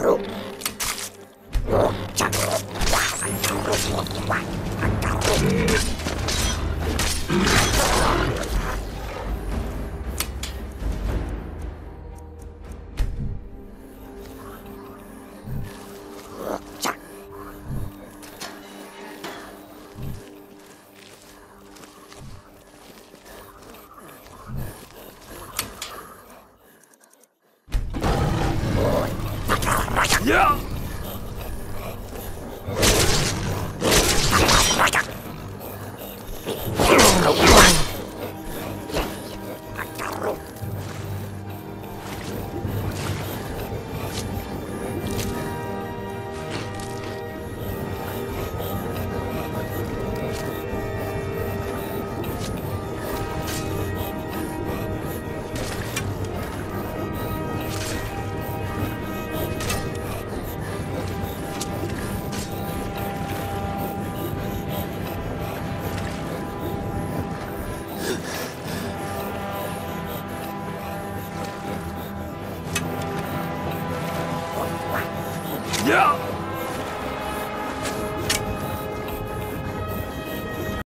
baru Yeah! 야!